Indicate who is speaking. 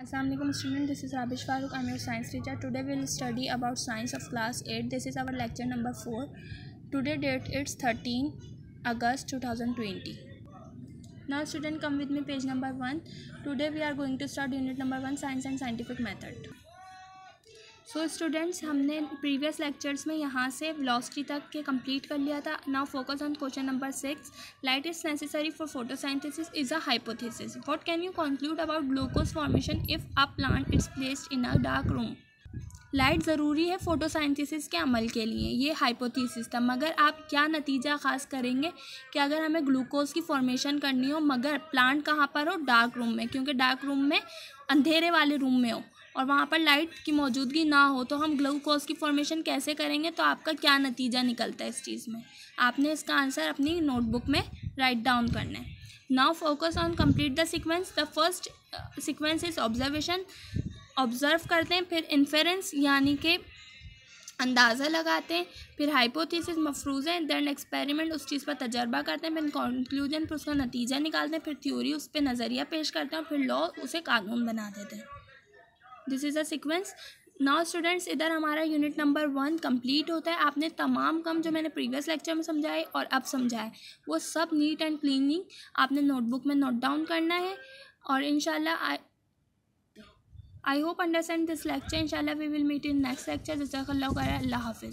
Speaker 1: Assalamualaikum student. This is Rabish Farooq I'm your science teacher. Today we'll study about science of class 8 this is our lecture number 4 today date it's 13 August 2020 now student come with me page number 1 today we are going to start unit number 1 science and scientific method so students हमने previous lectures में यहाँ से velocity तक के complete कर लिया था। Now focus on question number six light is necessary for photosynthesis is a hypothesis what can you conclude about glucose formation if a plant is placed in a dark room light ज़रूरी है फोटोसाइंथिसिस के अमल के लिए, ये hypothesis था। मगर आप क्या नतीजा ख़ास करेंगे कि अगर हमें ग्लूकोज की फॉर्मेशन करनी हो, मगर प्लांट कहाँ पर हो? डार्क रूम में, क्योंकि डार्क रूम में, अंधेरे वाले रूम में हो। और वहाँ पर लाइट की मौजूदगी ना हो तो हम ग्लूकोज की फॉर्मेशन कैसे करेंगे तो आपका क्या नतीजा निकलता है इस चीज़ में? आपने इसका आंसर अपनी नोटबुक में राइट डाउन करना है। Now focus on complete the sequence the first sequence is observation observe करते हैं, फिर इन्फेरेंस यानी कि अंदाज़ा लगाते हैं, फिर हाइपोथेसिस मफरूज़ हैं दैन एक्सपेरिमेंट उस चीज़ पर तजर्बा करते हैं, फिर कंक्लूजन पर उसका नतीजा निकालते हैं, फिर थ्योरी उस पर नज़रिया पेश करते हैं और फिर लॉ उसे कानून बना देते हैं। This is a sequence now students इधर हमारा यूनिट नंबर वन कंप्लीट होता है। आपने तमाम कम जो मैंने प्रीवियस लेक्चर में समझाए और अब समझाए। वो सब नीट एंड क्लीनिंग आपने नोटबुक में नोट डाउन करना है और इनशाला I hope understand this lecture इनशाला we will meet in next lecture जजाकल्ला हाफिज़।